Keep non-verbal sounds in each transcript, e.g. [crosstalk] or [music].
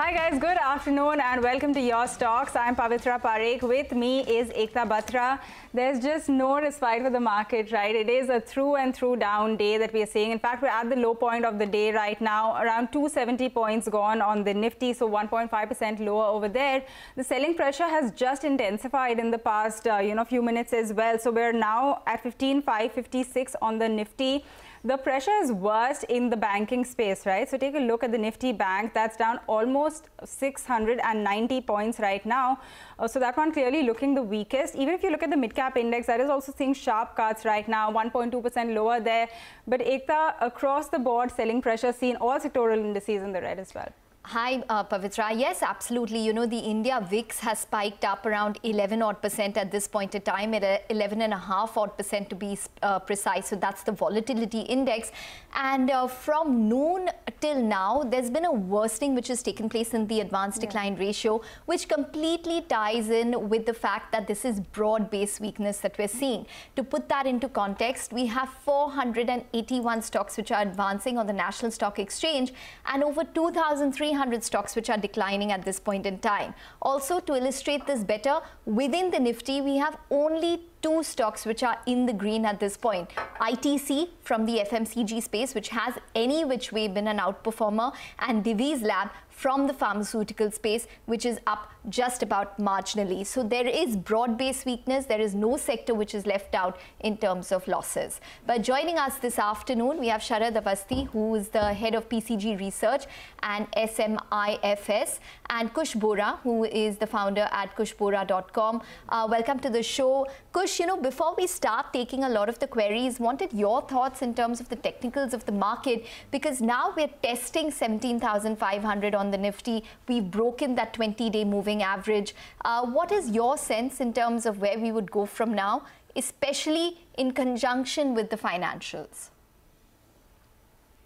Hi guys, good afternoon and welcome to Your Stocks. I'm Pavitra Parekh. With me is Ekta Batra. There's just no respite for the market, right? It is a through and through down day that we are seeing. In fact, we're at the low point of the day right now, around 270 points gone on the Nifty, so 1.5% lower over there. The selling pressure has just intensified in the past, uh, you know, few minutes as well. So we're now at 15,556 on the Nifty. The pressure is worst in the banking space, right? So take a look at the Nifty Bank. That's down almost 690 points right now. Uh, so that one clearly looking the weakest. Even if you look at the mid-cap index, that is also seeing sharp cuts right now, 1.2% lower there. But Ekta, across the board, selling pressure seen all sectoral indices in the red as well. Hi, uh, Pavitra. Yes, absolutely. You know, the India VIX has spiked up around 11 odd percent at this point in time, at 11 and a half odd percent to be uh, precise. So that's the volatility index. And uh, from noon till now, there's been a worsening which has taken place in the advanced yeah. decline ratio, which completely ties in with the fact that this is broad-based weakness that we're seeing. To put that into context, we have 481 stocks which are advancing on the National Stock Exchange and over 2,300 300 stocks which are declining at this point in time. Also, to illustrate this better, within the Nifty, we have only two stocks which are in the green at this point. ITC from the FMCG space, which has any which way been an outperformer, and Divi's Lab from the pharmaceutical space, which is up just about marginally. So there is broad-based weakness. There is no sector which is left out in terms of losses. But joining us this afternoon, we have Sharad Avasthi, who is the head of PCG Research and SMIFS, and Kush Bohra, who is the founder at kushbohra.com. Uh, welcome to the show. Kush, you know, before we start taking a lot of the queries, wanted your thoughts in terms of the technicals of the market, because now we're testing 17,500 on the Nifty. We've broken that 20-day moving average. Uh, what is your sense in terms of where we would go from now, especially in conjunction with the financials?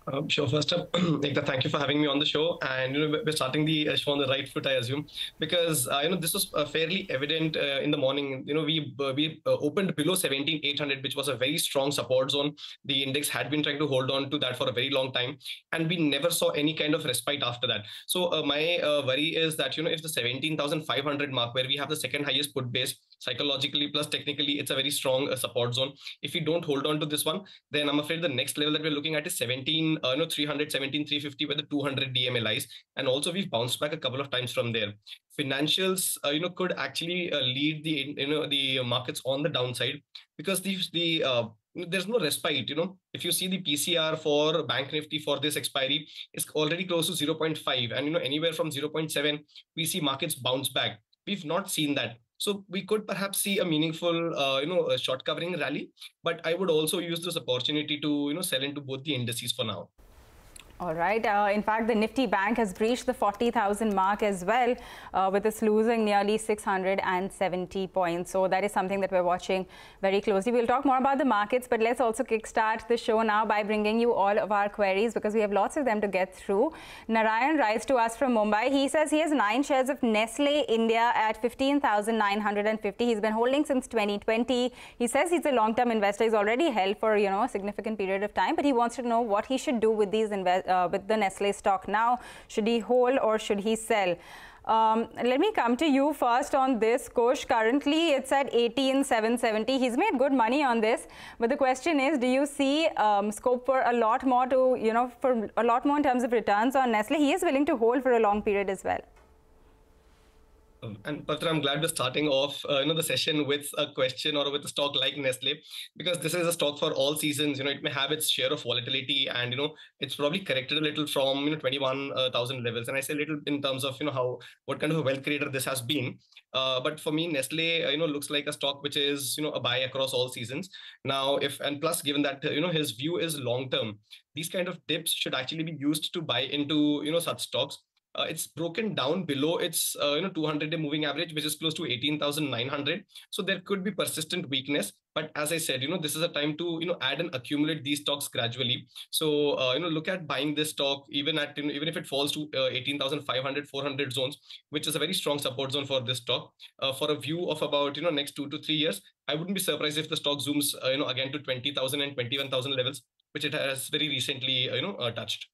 Um, sure. First up, [clears throat] thank you for having me on the show. And you know, we're starting the uh, show on the right foot, I assume, because uh, you know this was uh, fairly evident uh, in the morning. You know, we uh, we uh, opened below 17,800, which was a very strong support zone. The index had been trying to hold on to that for a very long time, and we never saw any kind of respite after that. So my worry is that you know if the 17,500 mark, where we have the second highest put base, psychologically plus technically, it's a very strong support zone. If we don't hold on to this one, then I'm afraid the next level that we're looking at is 17 uh, no 317 350 where the 200 dma lies and also we've bounced back a couple of times from there. Financials uh, you know could actually uh, lead the you know the markets on the downside because the the uh, there's no respite you know. If you see the pcr for bank nifty for this expiry is already close to 0.5 and you know anywhere from 0.7 we see markets bounce back. We've not seen that so we could perhaps see a meaningful, uh, you know, short covering rally. But I would also use this opportunity to, you know, sell into both the indices for now. All right. Uh, in fact, the Nifty Bank has breached the 40,000 mark as well, uh, with us losing nearly 670 points. So that is something that we're watching very closely. We'll talk more about the markets, but let's also kickstart the show now by bringing you all of our queries because we have lots of them to get through. Narayan writes to us from Mumbai. He says he has nine shares of Nestle India at 15,950. He's been holding since 2020. He says he's a long-term investor. He's already held for, you know, a significant period of time, but he wants to know what he should do with these investments uh, with the Nestle stock now? Should he hold or should he sell? Um, let me come to you first on this, Kush. Currently, it's at 18,770. He's made good money on this. But the question is, do you see um, scope for a lot more to, you know, for a lot more in terms of returns on Nestle? He is willing to hold for a long period as well. Um, and Patra, I'm glad we're starting off, uh, you know, the session with a question or with a stock like Nestle, because this is a stock for all seasons. You know, it may have its share of volatility, and you know, it's probably corrected a little from you know 21,000 levels. And I say little in terms of you know how what kind of a wealth creator this has been. Uh, but for me, Nestle, uh, you know, looks like a stock which is you know a buy across all seasons. Now, if and plus, given that you know his view is long term, these kind of dips should actually be used to buy into you know such stocks uh, it's broken down below its uh, you know 200 day moving average which is close to 18900 so there could be persistent weakness but as i said you know this is a time to you know add and accumulate these stocks gradually. So uh, you know look at buying this stock even at you know, even if it falls to uh, 18500 400 zones which is a very strong support zone for this stock. Uh, for a view of about you know next 2 to 3 years i wouldn't be surprised if the stock zooms uh, you know again to 20000 and 21000 levels which it has very recently you know touched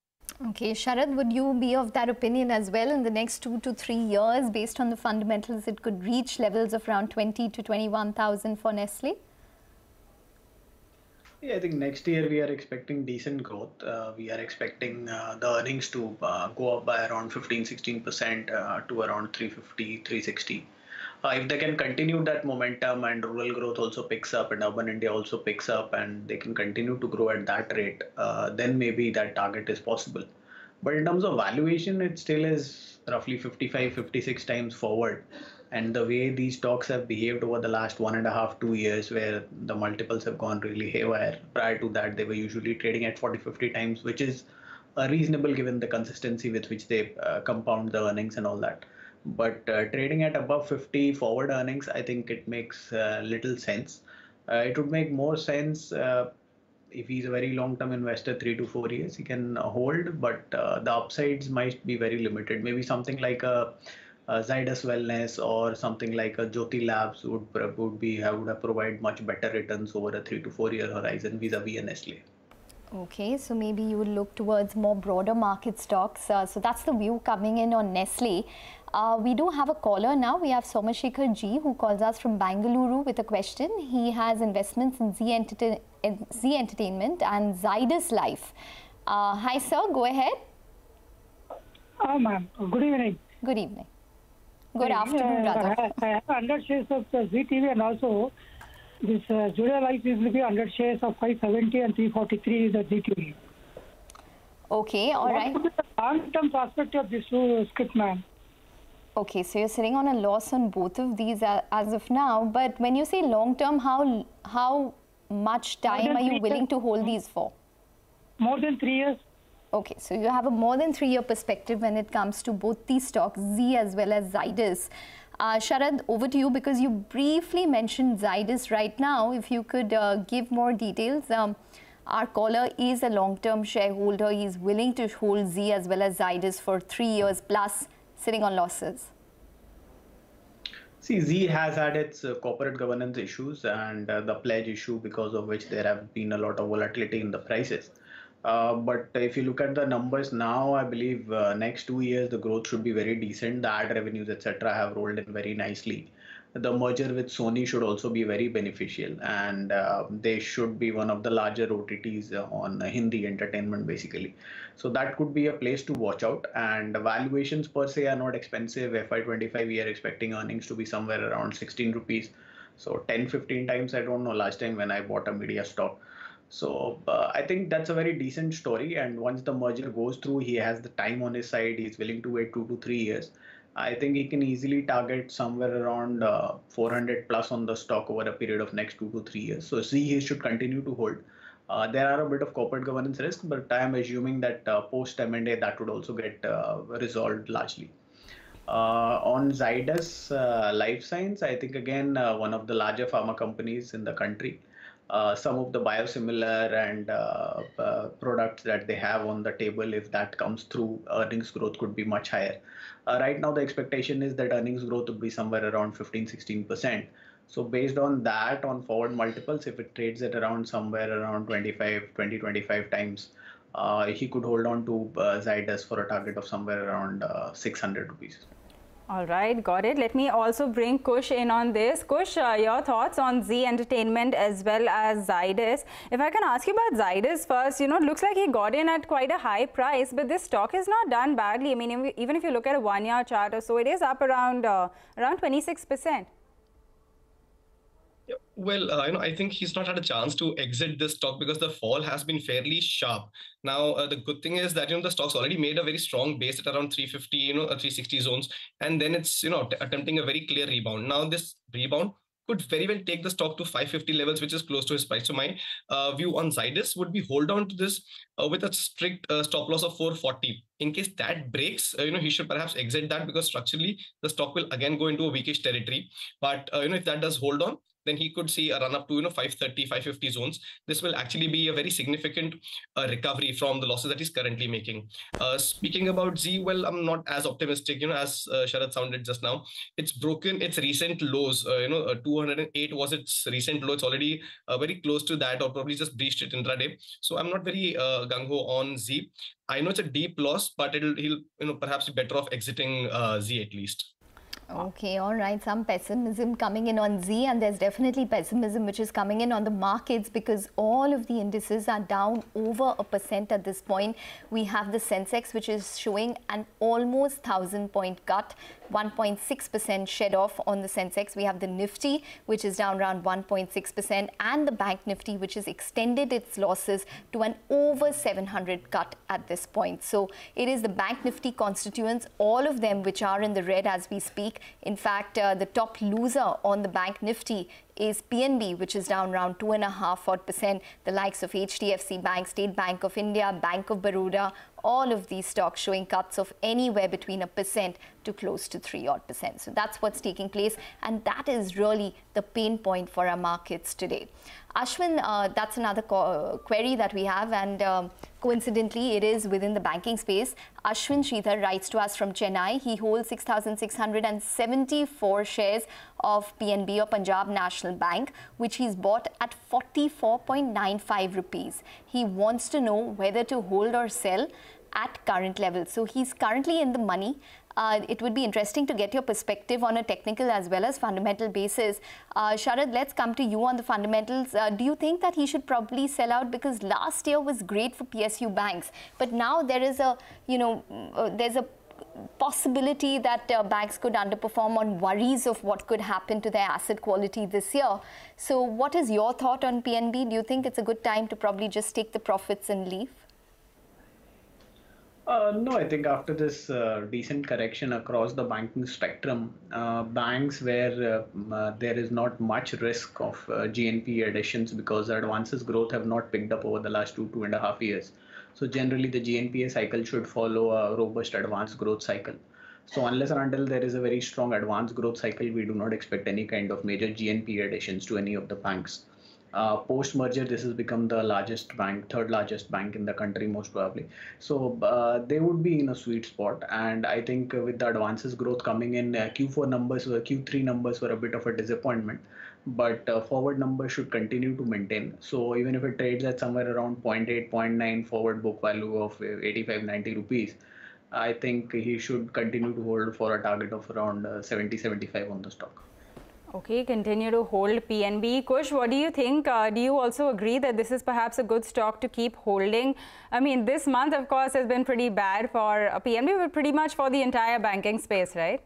Okay, Sharad, would you be of that opinion as well in the next two to three years, based on the fundamentals, it could reach levels of around 20 to 21,000 for Nestle? Yeah, I think next year we are expecting decent growth. Uh, we are expecting uh, the earnings to uh, go up by around 15 16% uh, to around 350 360. Uh, if they can continue that momentum and rural growth also picks up and urban India also picks up and they can continue to grow at that rate, uh, then maybe that target is possible. But in terms of valuation, it still is roughly 55 56 times forward and the way these stocks have behaved over the last one and a half two years where the multiples have gone really haywire prior to that they were usually trading at 40 50 times which is reasonable given the consistency with which they uh, compound the earnings and all that but uh, trading at above 50 forward earnings i think it makes uh, little sense uh, it would make more sense uh, if he's a very long-term investor, three to four years, he can hold, but the upsides might be very limited. Maybe something like a uh, Zydus Wellness or something like a Jyothy Labs would would be would have provide much better returns over a three to four year horizon vis-a-vis a Nestle. Okay, so maybe you would look towards more broader market stocks. Uh, so that's the view coming in on Nestle. Uh, we do have a caller now. We have Somashekar G who calls us from Bangalore with a question. He has investments in Zee, Entertain Zee Entertainment and Zydus Life. Uh, hi, sir. Go ahead. Oh, ma'am. Good evening. Good evening. Good afternoon, brother. I have 100 shares of Zee TV and also this uh, Julia Life will be 100 shares of 570 and 343 is the Zee TV. Okay, all what right. What is the long-term prospect of this uh, script, ma'am? Okay, so you're sitting on a loss on both of these as of now. But when you say long-term, how how much time are you willing to hold these for? More than three years. Okay, so you have a more than three year perspective when it comes to both these stocks, Zee as well as Zydus. Uh, Sharad, over to you because you briefly mentioned Zydus right now. If you could uh, give more details. Um, our caller is a long term shareholder. He's willing to hold Zee as well as Zydus for three years plus, sitting on losses. See, Zee has had its uh, corporate governance issues and uh, the pledge issue, because of which there have been a lot of volatility in the prices. Uh, but if you look at the numbers now, I believe uh, next two years the growth should be very decent. The ad revenues, etc., have rolled in very nicely. The merger with Sony should also be very beneficial, and uh, they should be one of the larger OTTs on Hindi entertainment, basically. So that could be a place to watch out. And valuations per se are not expensive. FY25 we are expecting earnings to be somewhere around 16 rupees. So 10, 15 times. I don't know last time when I bought a media stock. So uh, I think that's a very decent story. And once the merger goes through, he has the time on his side. He's willing to wait two to three years. I think he can easily target somewhere around uh, 400 plus on the stock over a period of next two to three years. So he should continue to hold. Uh, there are a bit of corporate governance risk, but I am assuming that uh, post M&A that would also get uh, resolved largely. Uh, on Zydus Life Science, I think again one of the larger pharma companies in the country. Uh, some of the biosimilar and uh, uh, products that they have on the table, if that comes through, earnings growth could be much higher. right now, the expectation is that earnings growth would be somewhere around 15 16%. So based on that, on forward multiples, if it trades at around somewhere around 25, 20, 25 times, uh, he could hold on to uh, Zydus for a target of somewhere around uh, 600 rupees. All right, got it. Let me also bring Kush in on this. Kush, uh, your thoughts on Zee Entertainment as well as Zydus. If I can ask you about Zydus first, you know, it looks like he got in at quite a high price, but this stock is not done badly. I mean, even if you look at a one-year chart or so, it is up around uh, around 26 percent. Well, uh, you know, I think he's not had a chance to exit this stock because the fall has been fairly sharp. Now, uh, the good thing is that you know the stock's already made a very strong base at around 350, you know, uh, 360 zones, and then it's you know attempting a very clear rebound. Now, this rebound could very well take the stock to 550 levels, which is close to his price. So my uh, view on Zydus would be hold on to this uh, with a strict uh, stop loss of 440. In case that breaks, uh, you know, he should perhaps exit that because structurally the stock will again go into a weakish territory. But uh, you know, if that does hold on, then he could see a run up to you know 530, 550 zones. This will actually be a very significant uh, recovery from the losses that he's currently making. Uh, speaking about Zee, well, I'm not as optimistic, you know, as uh, Sharad sounded just now. It's broken its recent lows. Uh, you know, uh, 208 was its recent low. It's already uh, very close to that, or probably just breached it intraday. So I'm not very gung ho on Zee. I know it's a deep loss, but it'll he'll you know perhaps be better off exiting Zee at least. Okay, all right. Some pessimism coming in on Zee, and there's definitely pessimism which is coming in on the markets because all of the indices are down over a percent at this point. We have the Sensex, which is showing an almost thousand point cut, 1.6% shed off on the Sensex. We have the Nifty, which is down around 1.6%, and the Bank Nifty, which has extended its losses to an over 700 cut at this point. So it is the Bank Nifty constituents, all of them which are in the red as we speak. In fact, uh, the top loser on the Bank Nifty is PNB, which is down around two and a half odd percent. The likes of HDFC Bank, State Bank of India, Bank of Baroda, all of these stocks showing cuts of anywhere between a percent to close to three odd percent. So that's what's taking place, and that is really the pain point for our markets today. Ashwin, uh, that's another query that we have, and um, coincidentally, it is within the banking space. Ashwin Sridhar writes to us from Chennai. He holds 6,674 shares of PNB or Punjab National Bank, which he's bought at 44.95 rupees. He wants to know whether to hold or sell at current levels. So he's currently in the money. Uh, it would be interesting to get your perspective on a technical as well as fundamental basis. Uh, Sharad, let's come to you on the fundamentals. Uh, do you think that he should probably sell out because last year was great for PSU banks, but now there is a, you know, uh, there's a possibility that uh, banks could underperform on worries of what could happen to their asset quality this year. So what is your thought on PNB? Do you think it's a good time to probably just take the profits and leave? Uh, no, I think after this uh, decent correction across the banking spectrum, uh, banks where uh, uh, there is not much risk of uh, GNP additions because advances growth have not picked up over the last two, two and a half years. So generally the GNPA cycle should follow a robust advanced growth cycle. So unless and until there is a very strong advanced growth cycle, we do not expect any kind of major GNP additions to any of the banks. Uh, post merger this has become the largest bank third largest bank in the country most probably. So uh, they would be in a sweet spot. And i think with the advances growth coming in uh, q4 numbers were q3 numbers were a bit of a disappointment. But uh, forward numbers should continue to maintain. So even if it trades at somewhere around 0.8 0.9 forward book value of uh, 85 90 rupees i think he should continue to hold for a target of around uh, 70 75 on the stock Okay, continue to hold PNB. Kush, what do you think? Uh, do you also agree that this is perhaps a good stock to keep holding? I mean, this month, of course, has been pretty bad for uh, PNB, but pretty much for the entire banking space, right?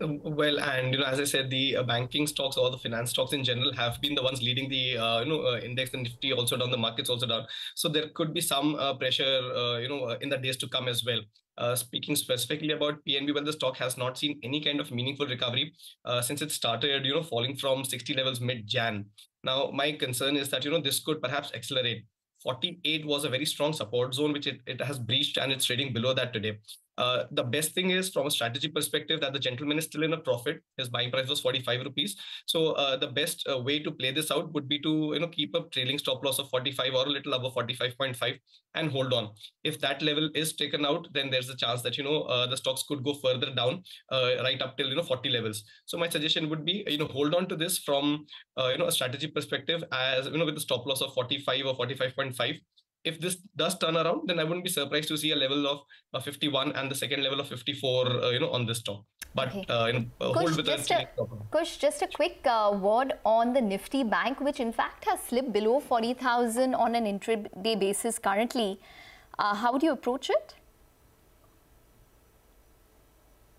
Um, well, and you know, as I said, the uh, banking stocks or the finance stocks in general have been the ones leading the uh, you know uh, index and Nifty also down, the markets also down. So there could be some uh, pressure, uh, you know, in the days to come as well. Uh, speaking specifically about PNB, well, the stock has not seen any kind of meaningful recovery uh, since it started, you know, falling from 60 levels mid-Jan. Now, my concern is that, you know, this could perhaps accelerate. 48 was a very strong support zone, which it, it has breached and it's trading below that today. Uh, the best thing is from a strategy perspective that the gentleman is still in a profit. His buying price was 45 rupees. So uh, the best uh, way to play this out would be to you know keep a trailing stop loss of 45 or a little above 45.5 and hold on. If that level is taken out, then there's a chance that you know uh, the stocks could go further down uh, right up till you know 40 levels. So my suggestion would be you know hold on to this from you know a strategy perspective as you know with the stop loss of 45 or 45.5 if this does turn around, then I wouldn't be surprised to see a level of uh, 51 and the second level of 54, uh, you know, on this stock. But okay. uh, you know, uh, Kush, hold with just a, Kush, just a quick uh, word on the Nifty Bank, which in fact has slipped below 40,000 on an intraday basis currently. Uh, how would you approach it?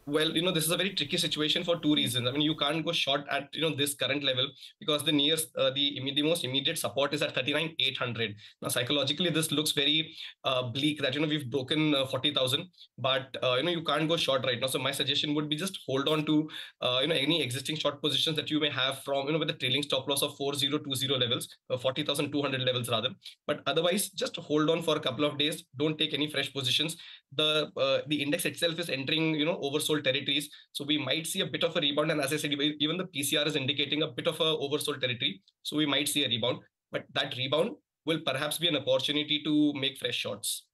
Well, you know, this is a very tricky situation for two reasons. I mean, you can't go short at you know this current level because the nearest, uh, the the most immediate support is at 39,800. Now, psychologically, this looks very uh, bleak that you know we've broken uh, 40,000, but uh, you know you can't go short right now. So my suggestion would be just hold on to uh, you know any existing short positions that you may have from you know with the trailing stop loss of 4020 levels, uh, 40,200 levels rather. But otherwise, just hold on for a couple of days. Don't take any fresh positions. The the index itself is entering you know oversold oversold territories. So we might see a bit of a rebound. And as I said, even the PCR is indicating a bit of a oversold territory. So we might see a rebound. But that rebound will perhaps be an opportunity to make fresh shorts.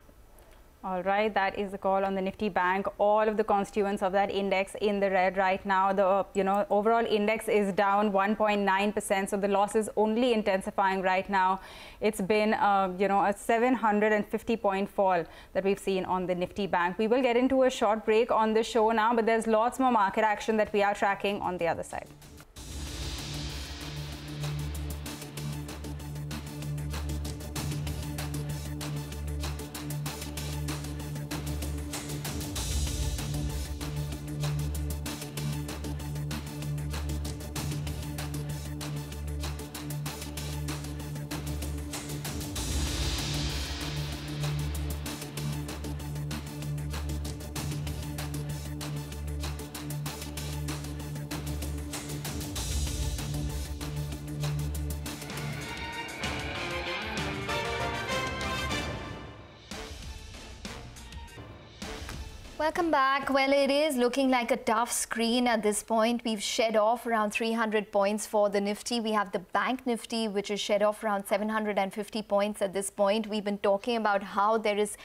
All right, that is the call on the Nifty Bank. All of the constituents of that index in the red right now. The you know overall index is down 1.9 percent, so the loss is only intensifying right now. It's been uh, you know a 750 point fall that we've seen on the Nifty Bank. We will get into a short break on the show now, but there's lots more market action that we are tracking on the other side. Welcome back. Well, it is looking like a tough screen at this point. We've shed off around 300 points for the Nifty. We have the Bank Nifty, which is shed off around 750 points at this point. We've been talking about how there is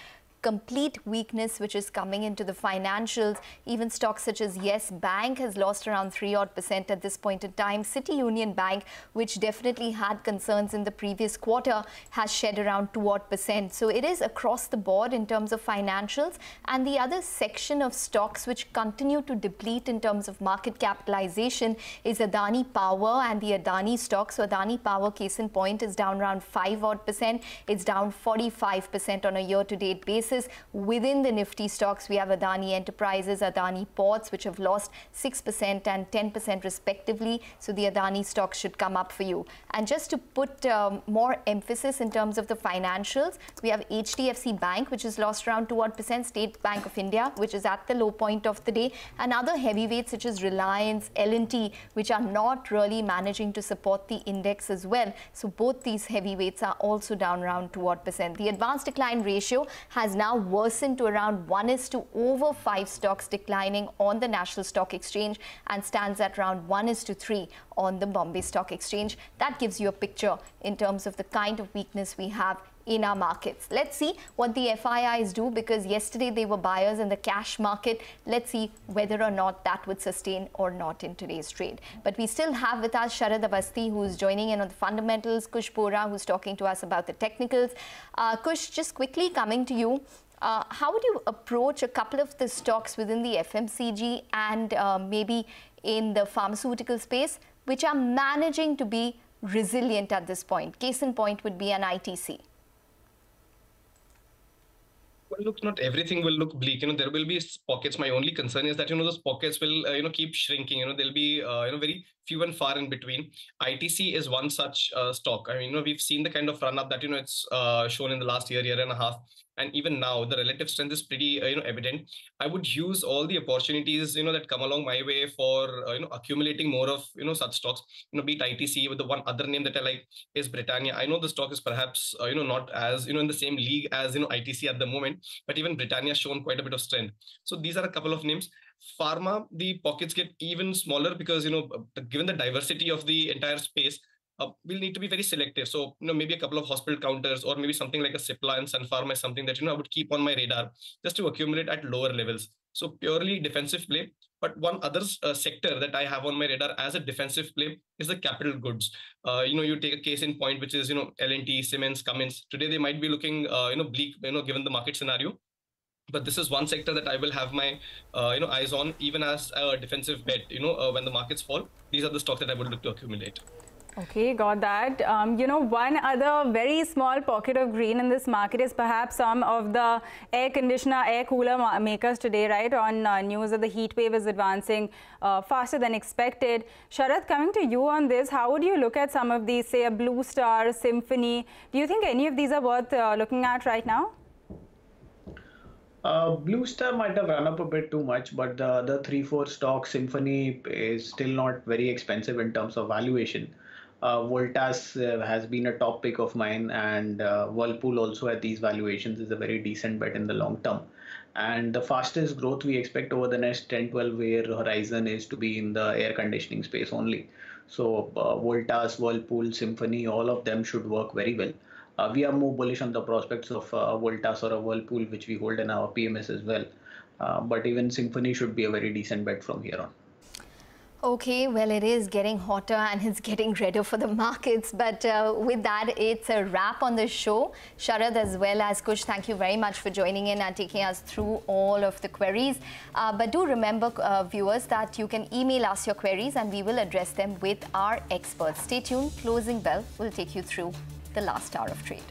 complete weakness which is coming into the financials. Even stocks such as Yes Bank has lost around 3 odd percent at this point in time. City Union Bank, which definitely had concerns in the previous quarter, has shed around 2 odd percent. So it is across the board in terms of financials. And the other section of stocks which continue to deplete in terms of market capitalization is Adani Power and the Adani stock. So Adani Power, case in point, is down around 5 odd percent. It's down 45 percent on a year to date basis Within the Nifty stocks, we have Adani Enterprises, Adani Ports, which have lost 6% and 10% respectively. So the Adani stocks should come up for you. And just to put um, more emphasis in terms of the financials, we have HDFC Bank, which has lost around 2 percent, State Bank of India, which is at the low point of the day, and other heavyweights such as Reliance, L&T, which are not really managing to support the index as well. So both these heavyweights are also down around 2 percent. The advanced decline ratio has now worsened to around 1 is to over 5 stocks declining on the National Stock Exchange and stands at around 1 is to 3 on the Bombay Stock Exchange. That gives you a picture in terms of the kind of weakness we have in our markets. Let's see what the FIIs do because yesterday they were buyers in the cash market. Let's see whether or not that would sustain or not in today's trade. But we still have with us Sharad Avasthi who's joining in on the fundamentals, Kush Bohra who's talking to us about the technicals. Uh, Kush, just quickly coming to you. Uh, how would you approach a couple of the stocks within the FMCG and uh, maybe in the pharmaceutical space, which are managing to be resilient at this point? Case in point would be an ITC. Well, look, not everything will look bleak. You know, there will be pockets. My only concern is that you know those pockets will uh, you know keep shrinking. You know, there'll be uh, you know very few and far in between. ITC is one such uh, stock. I mean, you know, we've seen the kind of run up that you know it's uh, shown in the last year, year and a half. And even now the relative strength is pretty uh, you know evident. I would use all the opportunities you know that come along my way for uh, you know accumulating more of you know such stocks. You know beat itc with the one other name that i like is britannia. I know the stock is perhaps uh, you know not as you know in the same league as you know itc at the moment but even britannia shown quite a bit of strength. So these are a couple of names pharma the pockets get even smaller because you know given the diversity of the entire space uh, we'll need to be very selective. So, you know, maybe a couple of hospital counters or maybe something like a Cipla and Sun Pharma is something that, you know, I would keep on my radar just to accumulate at lower levels. So purely defensive play. But one other uh, sector that I have on my radar as a defensive play is the capital goods. Uh, you know, you take a case in point, which is, you know, L&T, Siemens, Cummins. Today, they might be looking, uh, you know, bleak, you know, given the market scenario but this is one sector that I will have my uh, you know eyes on even as a defensive bet. You know uh, when the markets fall, these are the stocks that I would look to accumulate. Okay, got that. Um, you know, one other very small pocket of green in this market is perhaps some of the air conditioner, air cooler makers today, right? On uh, news that the heat wave is advancing uh, faster than expected. Sharad, coming to you on this, how would you look at some of these, say a Blue Star, Symphony? Do you think any of these are worth uh, looking at right now? Uh, Blue Star might have run up a bit too much, but the other three, four stocks, Symphony is still not very expensive in terms of valuation uh, Voltas uh, has been a top pick of mine, and uh, Whirlpool also at these valuations is a very decent bet in the long term. And the fastest growth we expect over the next 10, 12 year horizon is to be in the air conditioning space only. So uh, Voltas, Whirlpool, Symphony, all of them should work very well. Uh, we are more bullish on the prospects of uh, Voltas or a Whirlpool, which we hold in our PMS as well. Uh, but even Symphony should be a very decent bet from here on. Okay, well, it is getting hotter and it's getting redder for the markets. But uh, with that, it's a wrap on the show. Sharad as well as Kush, thank you very much for joining in and taking us through all of the queries. Uh, but do remember, uh, viewers, that you can email us your queries and we will address them with our experts. Stay tuned. Closing bell will take you through the last hour of trade.